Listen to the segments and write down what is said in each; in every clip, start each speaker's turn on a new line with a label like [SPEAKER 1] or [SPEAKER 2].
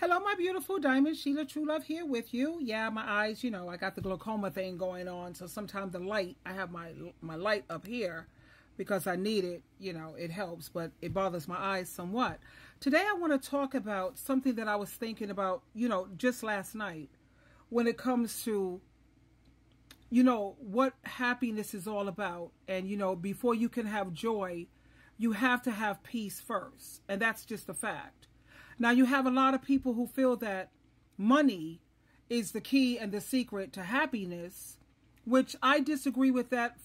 [SPEAKER 1] Hello, my beautiful diamond. Sheila True Love here with you. Yeah, my eyes, you know, I got the glaucoma thing going on. So sometimes the light, I have my my light up here because I need it. You know, it helps, but it bothers my eyes somewhat. Today, I want to talk about something that I was thinking about, you know, just last night when it comes to, you know, what happiness is all about. And, you know, before you can have joy, you have to have peace first. And that's just a fact. Now, you have a lot of people who feel that money is the key and the secret to happiness, which I disagree with that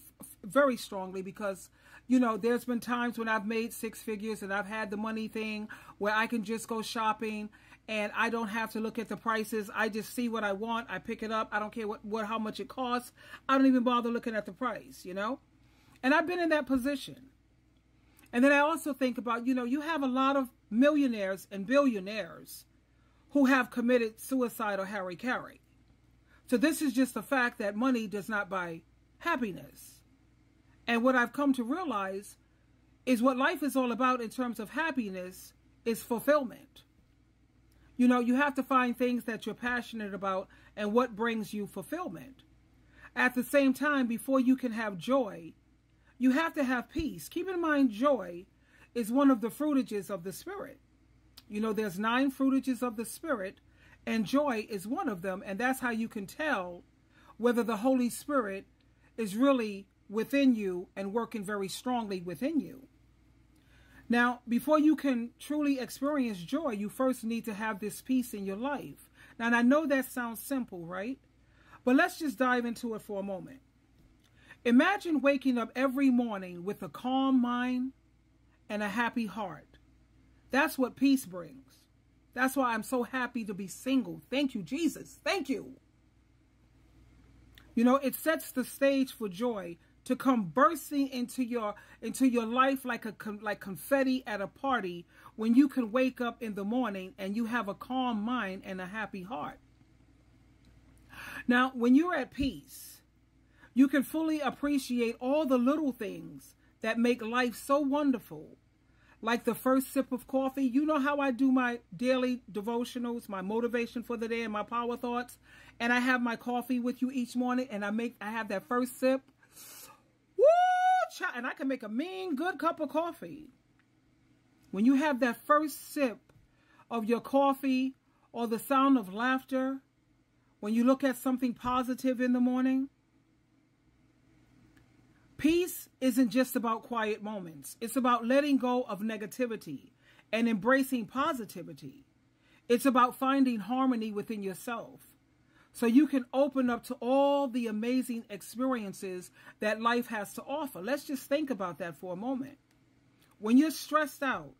[SPEAKER 1] very strongly because, you know, there's been times when I've made six figures and I've had the money thing where I can just go shopping and I don't have to look at the prices. I just see what I want. I pick it up. I don't care what, what how much it costs. I don't even bother looking at the price, you know? And I've been in that position. And then I also think about, you know, you have a lot of millionaires and billionaires who have committed suicide or hara-kiri. So this is just the fact that money does not buy happiness. And what I've come to realize is what life is all about in terms of happiness is fulfillment. You know, you have to find things that you're passionate about and what brings you fulfillment. At the same time, before you can have joy, you have to have peace. Keep in mind, joy is one of the fruitages of the Spirit. You know, there's nine fruitages of the Spirit, and joy is one of them. And that's how you can tell whether the Holy Spirit is really within you and working very strongly within you. Now, before you can truly experience joy, you first need to have this peace in your life. Now, and I know that sounds simple, right? But let's just dive into it for a moment. Imagine waking up every morning with a calm mind and a happy heart. That's what peace brings. That's why I'm so happy to be single. Thank you, Jesus. Thank you. You know, it sets the stage for joy to come bursting into your into your life like a like confetti at a party when you can wake up in the morning and you have a calm mind and a happy heart. Now, when you're at peace, you can fully appreciate all the little things that make life so wonderful. Like the first sip of coffee. You know how I do my daily devotionals, my motivation for the day and my power thoughts. And I have my coffee with you each morning and I make I have that first sip. Woo! And I can make a mean good cup of coffee. When you have that first sip of your coffee or the sound of laughter, when you look at something positive in the morning, Peace isn't just about quiet moments. It's about letting go of negativity and embracing positivity. It's about finding harmony within yourself so you can open up to all the amazing experiences that life has to offer. Let's just think about that for a moment. When you're stressed out,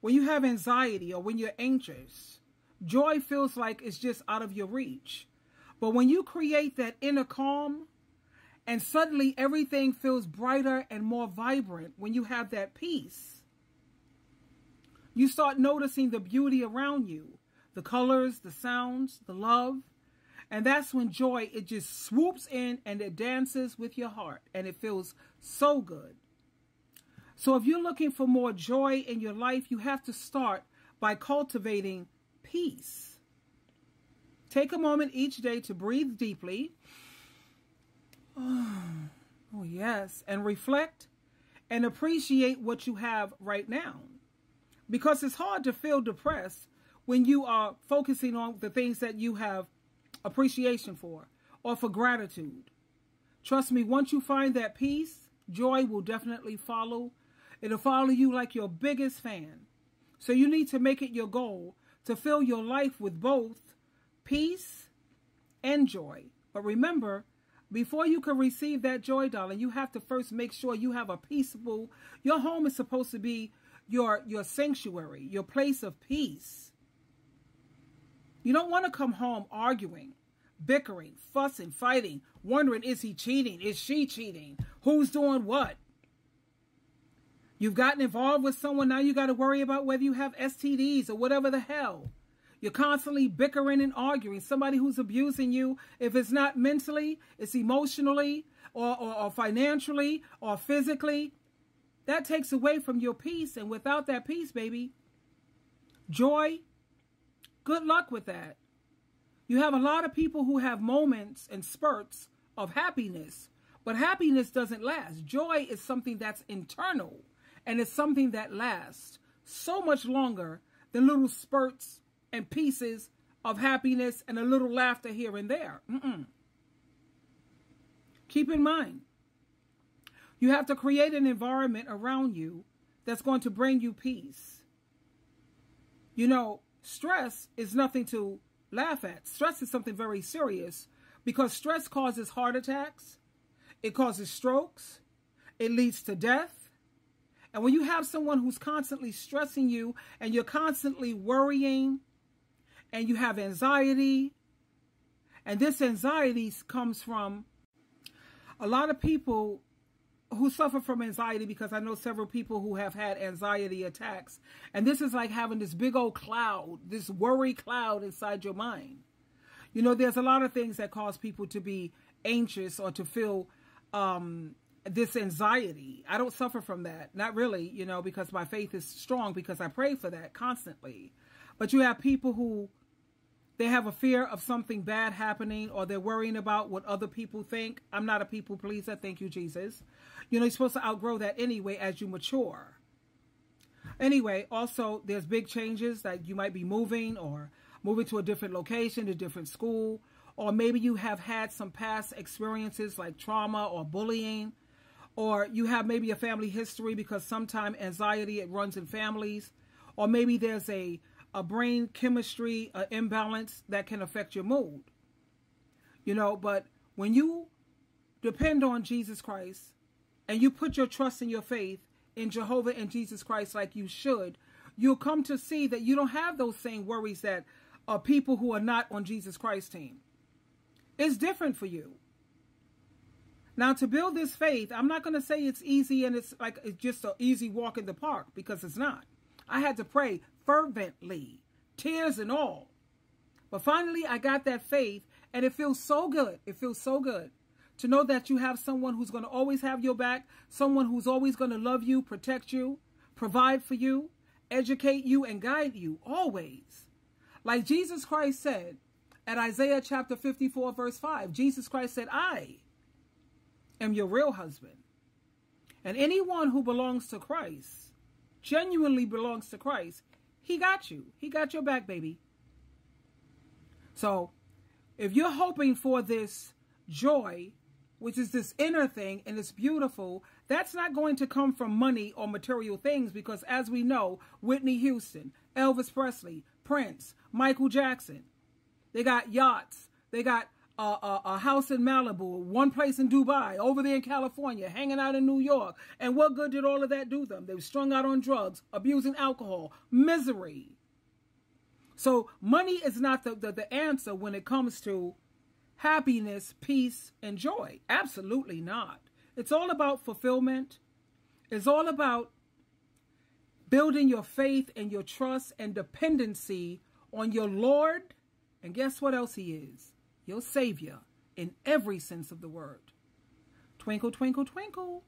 [SPEAKER 1] when you have anxiety or when you're anxious, joy feels like it's just out of your reach. But when you create that inner calm, and suddenly everything feels brighter and more vibrant when you have that peace. You start noticing the beauty around you, the colors, the sounds, the love. And that's when joy, it just swoops in and it dances with your heart. And it feels so good. So if you're looking for more joy in your life, you have to start by cultivating peace. Take a moment each day to breathe deeply Oh, yes. And reflect and appreciate what you have right now. Because it's hard to feel depressed when you are focusing on the things that you have appreciation for or for gratitude. Trust me, once you find that peace, joy will definitely follow. It'll follow you like your biggest fan. So you need to make it your goal to fill your life with both peace and joy. But remember, before you can receive that joy, darling, you have to first make sure you have a peaceable, your home is supposed to be your, your sanctuary, your place of peace. You don't want to come home arguing, bickering, fussing, fighting, wondering, is he cheating? Is she cheating? Who's doing what? You've gotten involved with someone, now you got to worry about whether you have STDs or whatever the hell. You're constantly bickering and arguing. Somebody who's abusing you, if it's not mentally, it's emotionally or, or, or financially or physically. That takes away from your peace. And without that peace, baby, joy Good luck with that. You have a lot of people who have moments and spurts of happiness, but happiness doesn't last. Joy is something that's internal and it's something that lasts so much longer than little spurts and pieces of happiness and a little laughter here and there. Mm-mm. Keep in mind, you have to create an environment around you that's going to bring you peace. You know, stress is nothing to laugh at. Stress is something very serious because stress causes heart attacks, it causes strokes, it leads to death. And when you have someone who's constantly stressing you and you're constantly worrying and you have anxiety, and this anxiety comes from a lot of people who suffer from anxiety because I know several people who have had anxiety attacks. And this is like having this big old cloud, this worry cloud inside your mind. You know, there's a lot of things that cause people to be anxious or to feel um, this anxiety. I don't suffer from that. Not really, you know, because my faith is strong because I pray for that constantly. But you have people who they have a fear of something bad happening or they're worrying about what other people think. I'm not a people pleaser. Thank you, Jesus. You know, you're supposed to outgrow that anyway as you mature. Anyway, also, there's big changes that you might be moving or moving to a different location, a different school, or maybe you have had some past experiences like trauma or bullying, or you have maybe a family history because sometimes anxiety, it runs in families, or maybe there's a a brain chemistry uh, imbalance that can affect your mood. You know, but when you depend on Jesus Christ and you put your trust and your faith in Jehovah and Jesus Christ like you should, you'll come to see that you don't have those same worries that are people who are not on Jesus Christ's team. It's different for you. Now, to build this faith, I'm not going to say it's easy and it's like it's just an easy walk in the park because it's not. I had to pray fervently, tears and all. But finally, I got that faith, and it feels so good. It feels so good to know that you have someone who's going to always have your back, someone who's always going to love you, protect you, provide for you, educate you, and guide you always. Like Jesus Christ said at Isaiah chapter 54, verse 5, Jesus Christ said, I am your real husband. And anyone who belongs to Christ, genuinely belongs to Christ, he got you. He got your back, baby. So, if you're hoping for this joy, which is this inner thing and it's beautiful, that's not going to come from money or material things because, as we know, Whitney Houston, Elvis Presley, Prince, Michael Jackson, they got yachts, they got a, a, house in Malibu, one place in Dubai, over there in California, hanging out in New York. And what good did all of that do them? They were strung out on drugs, abusing alcohol, misery. So money is not the, the, the answer when it comes to happiness, peace, and joy. Absolutely not. It's all about fulfillment. It's all about building your faith and your trust and dependency on your Lord. And guess what else he is? Your Savior in every sense of the word. Twinkle, twinkle, twinkle.